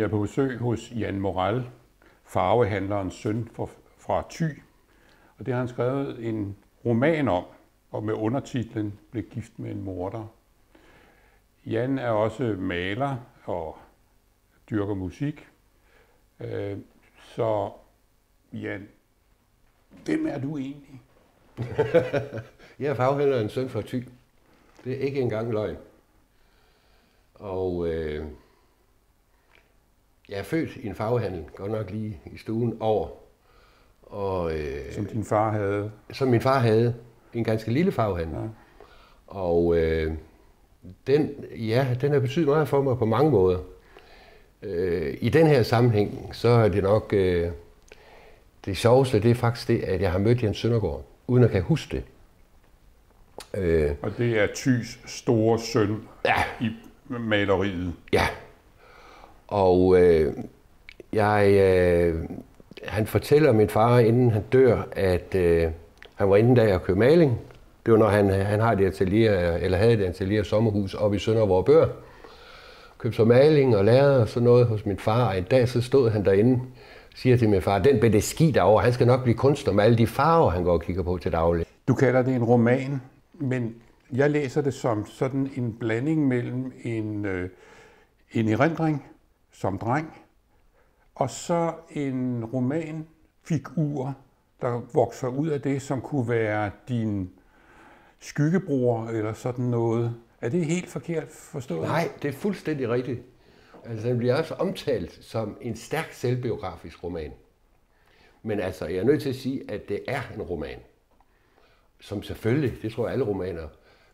Vi er på besøg hos Jan Moral, farvehandlerens søn fra, fra Thy. Og det har han skrevet en roman om, og med undertitlen Blev gift med en morder. Jan er også maler og dyrker musik. Øh, så Jan, hvem er du egentlig? jeg er farvehandlerens søn fra Thy. Det er ikke engang løgn. Og øh, jeg er født i en farvehandel, godt nok lige i stuen over. Og, øh, som din far havde? Som min far havde. En ganske lille farvehandel. Ja. Og øh, den, ja, den har betydet meget for mig på mange måder. Øh, I den her sammenhæng, så er det nok... Øh, det sjoveste, det er faktisk det, at jeg har mødt Jens Søndergaard, uden at kan huske det. Øh, og det er Thys store søn ja. i maleriet. Ja. Og øh, jeg, øh, han fortæller min far, inden han dør, at øh, han var inden dag at købte maling. Det var, når han, han har det atelier, eller havde det atelier sommerhus oppe i Sønderborg Bør. Købte så maling og lærte og sådan noget hos min far, og en dag så stod han derinde siger til min far, den blev det skidt han skal nok blive kunstner med alle de farver, han går og kigger på til daglig. Du kalder det en roman, men jeg læser det som sådan en blanding mellem en, øh, en erindring som dreng, og så en romanfigur, der vokser ud af det, som kunne være din skyggebror eller sådan noget. Er det helt forkert forstået? Nej, det er fuldstændig rigtigt. Altså, den bliver også omtalt som en stærk selvbiografisk roman. Men altså, jeg er nødt til at sige, at det er en roman, som selvfølgelig, det tror jeg alle romaner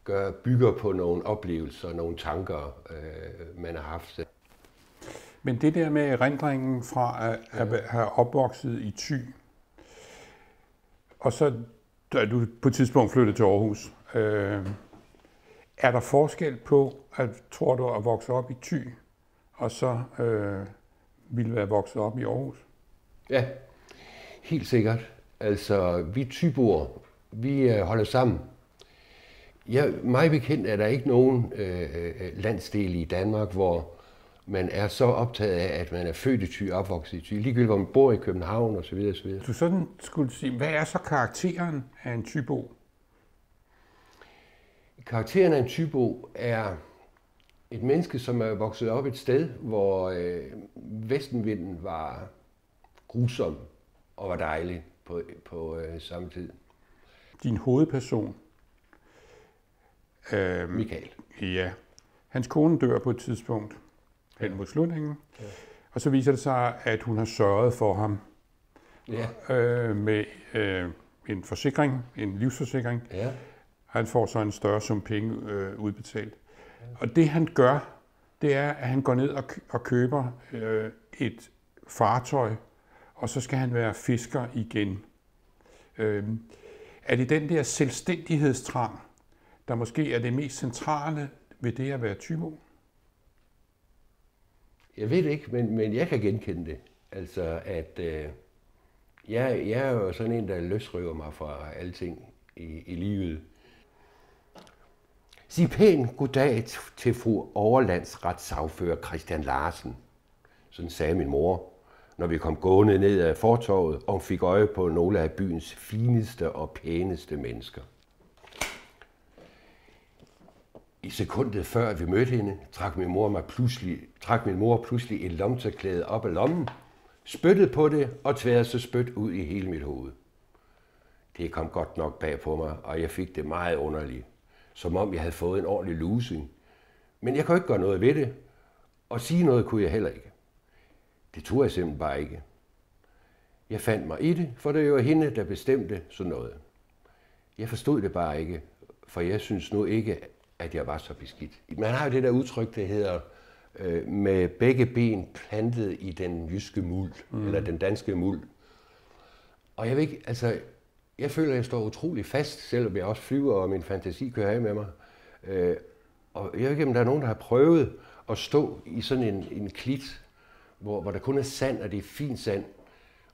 gør, bygger på nogle oplevelser, nogle tanker, øh, man har haft. Men det der med erindringen fra at, ja. have opvokset i Thy, og så da du på et tidspunkt flyttede til Aarhus, øh, er der forskel på, at tror du, at vokse op i Thy, og så øh, ville være vokset op i Aarhus? Ja, helt sikkert. Altså, vi tyboer, vi øh, holder sammen. Ja, mig bekendt er der ikke nogen øh, øh, landsdel i Danmark, hvor man er så optaget af, at man er født i Thy, opvokset i Thy, ligegyldigt hvor man bor i København osv. osv. Du sådan skulle sige, hvad er så karakteren af en tybo? Karakteren af en tybo er et menneske, som er vokset op et sted, hvor øh, vestenvinden var grusom og var dejlig på, på øh, samme tid. Din hovedperson? Øh, Michael. Ja. Hans kone dør på et tidspunkt hen mod slutningen, ja. og så viser det sig, at hun har sørget for ham ja. øh, med øh, en forsikring, en livsforsikring. Ja. Han får så en større sum penge øh, udbetalt. Og det han gør, det er, at han går ned og, og køber øh, et fartøj, og så skal han være fisker igen. Øh, er det den der selvstændighedstrang, der måske er det mest centrale ved det at være tybo? Jeg ved det ikke, men, men jeg kan genkende det. Altså, at øh, jeg, jeg er jo sådan en, der løsriver mig fra alting i, i livet. Sig pæn goddag til fru overlandsretssagfører Christian Larsen. Sådan sagde min mor, når vi kom gående ned ad fortorvet og fik øje på nogle af byens fineste og pæneste mennesker. I sekundet før vi mødte hende, trak min mor, mig pludselig, trak min mor pludselig et lomterklæde op af lommen, spyttede på det og tværede så spyt ud i hele mit hoved. Det kom godt nok bag på mig, og jeg fik det meget underligt som om jeg havde fået en ordentlig lusing. Men jeg kunne ikke gøre noget ved det, og sige noget kunne jeg heller ikke. Det tog jeg simpelthen bare ikke. Jeg fandt mig i det, for det var hende, der bestemte sådan noget. Jeg forstod det bare ikke, for jeg synes nu ikke, at jeg var så beskidt. Man har jo det der udtryk, der hedder øh, med begge ben plantet i den jyske muld, mm. eller den danske muld. Og jeg ved ikke, altså, jeg føler, at jeg står utrolig fast, selvom jeg også flyver, og min fantasi kører af med mig. Øh, og jeg ved ikke, om der er nogen, der har prøvet at stå i sådan en, en klit, hvor, hvor der kun er sand, og det er fint sand,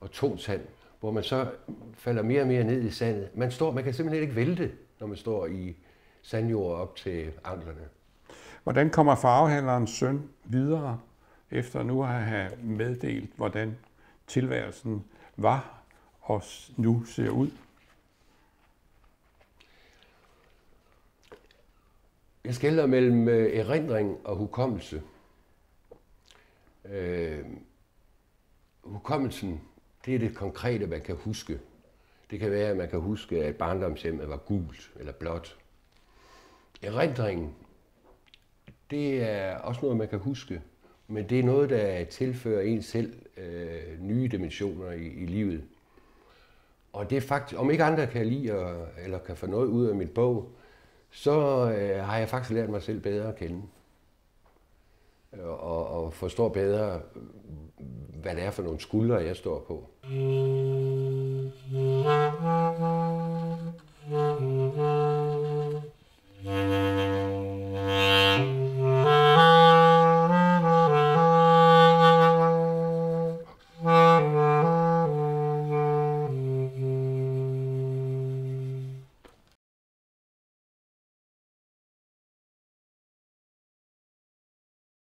og tung sand, hvor man så falder mere og mere ned i sandet. Man, står, man kan simpelthen ikke vælte, når man står i sandjord op til anklerne. Hvordan kommer farvehandlerens søn videre efter nu at have meddelt, hvordan tilværelsen var og nu ser ud? Jeg skælder mellem øh, erindring og hukommelse. Øh, hukommelsen, det er det konkrete, man kan huske. Det kan være, at man kan huske, at barndomshjemmet var gult eller blåt. Erindringen, det er også noget, man kan huske, men det er noget, der tilfører en selv øh, nye dimensioner i, i livet. Og det er faktisk, om ikke andre kan lide eller kan få noget ud af mit bog, så øh, har jeg faktisk lært mig selv bedre at kende. Og, og forstår bedre, hvad det er for nogle skuldre, jeg står på.